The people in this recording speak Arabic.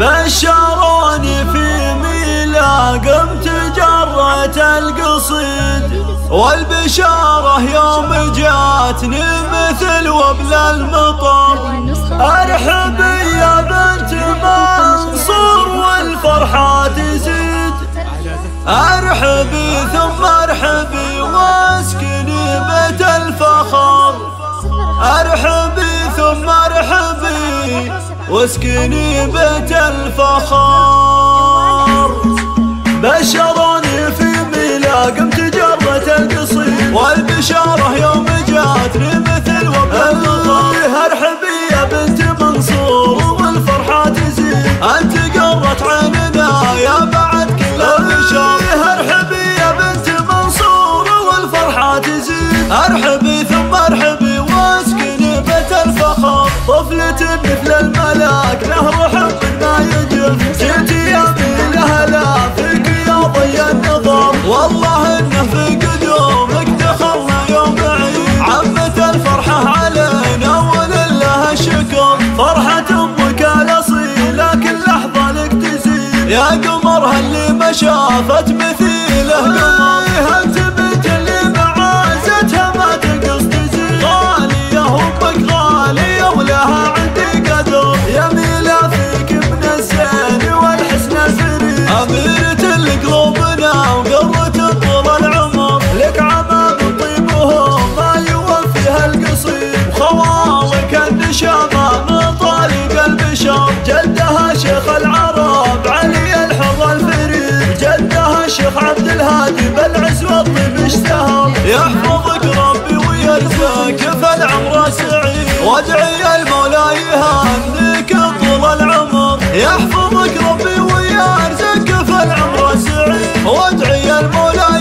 بشروني في ميلا قمت جرة القصيد والبشارة يوم جاتني مثل وبل المطر. ارحبي يا بنت منصور والفرحة تزيد ارحبي ثم ارحبي واسكني بيت الفخر. ارحبي واسكني بيت الفخر طفلة مثل الملاك نهر حب ما يجف. جيتي يا من هلا فيك يا ضي النظر والله إنه في قدومك دخلنا يوم عيد عمت الفرحة علينا ولله الشكر فرحة أمك الاصيلة كل لحظة لك تزيد. يا قمرها اللي ما شافت مثيله؟ قمر تشتهر يحفظك ربي ويرزقك فالعمر سعيد وادعي المولى يهنيك طول العمر. يحفظك ربي ويرزقك فالعمر سعيد وادعي المولى